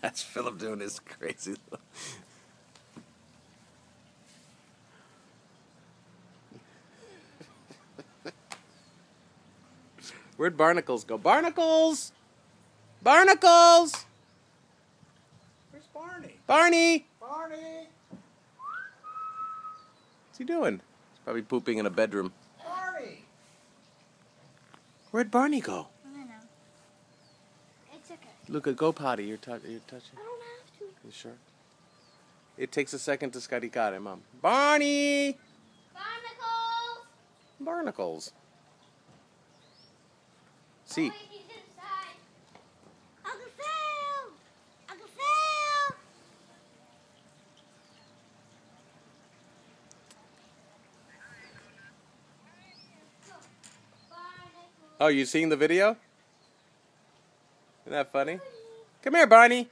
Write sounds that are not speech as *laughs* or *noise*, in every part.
*laughs* That's Philip doing his crazy. Little... Where'd Barnacles go? Barnacles! Barnacles! Where's Barney? Barney! Barney! What's he doing? He's probably pooping in a bedroom. Barney! Where'd Barney go? I don't know. It's okay. Look at go potty. You're, tou- you're touching. I don't have to. You sure? It takes a second to scaricare, Mom. Barney! Barnacles! Barnacles. Oh, See, wait, he's inside. Uncle Phil! Uncle oh, you seeing the video? Isn't that funny? Come here, Barney.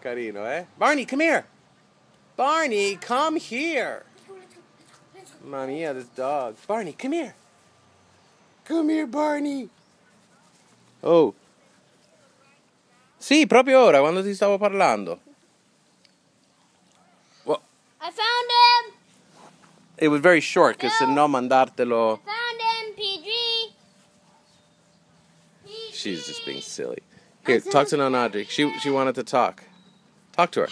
Carino, eh? Barney, come here. Barney, come here. Mommy, yeah, this dog. Barney, come here. Come here, Barney. Oh. Sì, proprio ora, quando ti stavo parlando. Well, I found him! it was very short, because se no No. mandartelo... she's just being silly. Here, talk to Nanaji. She she wanted to talk. Talk to her.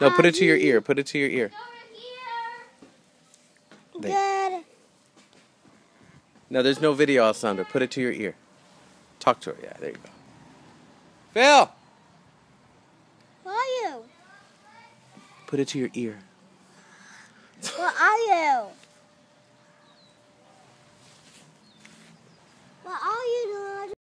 No, put it to your ear. Put it to your ear. Good. No, there's no video, Alessandra. Put it to your ear. Talk to her. Yeah, there you go. Phil! Who are you? Put it to your ear. Where are you?